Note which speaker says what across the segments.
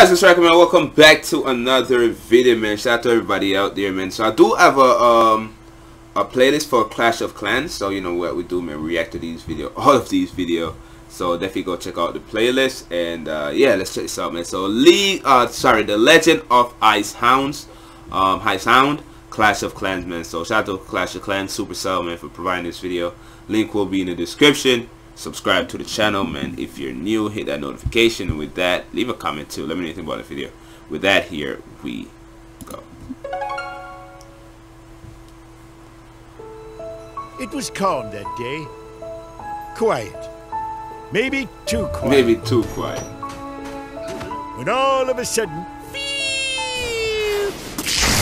Speaker 1: guys, it's Racker man. Welcome back to another video, man. Shout out to everybody out there, man. So I do have a um a playlist for Clash of Clans. So you know what we do, man. React to these video, all of these video. So definitely go check out the playlist and uh, yeah, let's check this out, man. So League, uh, sorry, the Legend of Ice Hounds, um, Ice Hound, Clash of Clans, man. So shout out to Clash of Clans, Supercell, man, for providing this video. Link will be in the description subscribe to the channel man. If you're new hit that notification. And with that leave a comment too. Let me know anything about the video. With that here we go.
Speaker 2: It was calm that day. Quiet. Maybe too quiet.
Speaker 1: Maybe too quiet.
Speaker 2: When all of a sudden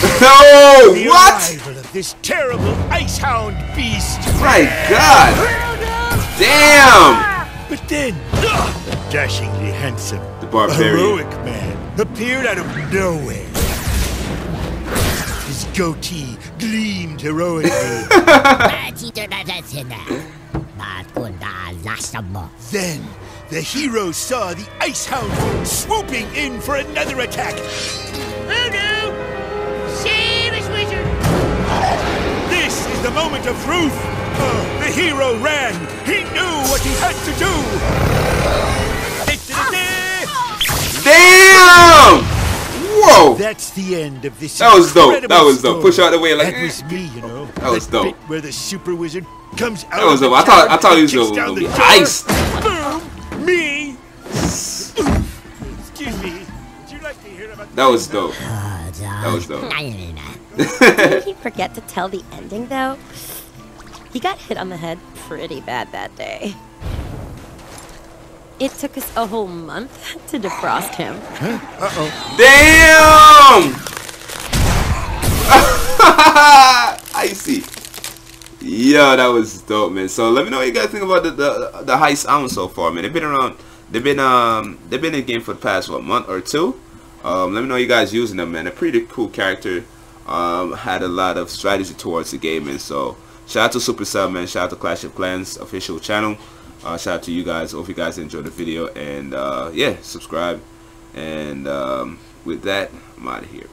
Speaker 1: oh
Speaker 2: the
Speaker 1: what?
Speaker 2: arrival of this terrible ice hound beast.
Speaker 1: My god Damn!
Speaker 2: But then, the dashingly handsome,
Speaker 1: the barbarian.
Speaker 2: heroic man appeared out of nowhere. His goatee gleamed heroically. then, the hero saw the Ice Hound swooping in for another attack.
Speaker 3: Oh no! Serious wizard!
Speaker 2: This is the moment of truth! Oh, the hero ran. He knew what he had to do.
Speaker 1: Damn! Whoa!
Speaker 2: That's the end of this.
Speaker 1: That was dope. That was dope. Push out the way like
Speaker 2: that was me, you know.
Speaker 1: That was dope.
Speaker 2: Where the super wizard comes out.
Speaker 1: That was dope. I thought I thought he was gonna be iced.
Speaker 2: Boom! Me. Excuse me. Would you like to hear about?
Speaker 1: That was dope. That was dope.
Speaker 4: Did he forget to tell the ending though? He got hit on the head pretty bad that day. It took us a whole month to defrost him.
Speaker 2: Uh-oh.
Speaker 1: Damn! I see. Yo, that was dope, man. So let me know what you guys think about the the, the Ice Hound so far, man. They've been around. They've been um they've been in the game for the past what month or two. Um, let me know you guys using them, man. A pretty cool character. Um, had a lot of strategy towards the game, and so shout out to Supercell, man. Shout out to Clash of Clans official channel. Uh, shout out to you guys. Hope you guys enjoyed the video. And uh, yeah, subscribe. And um, with that, I'm out of here.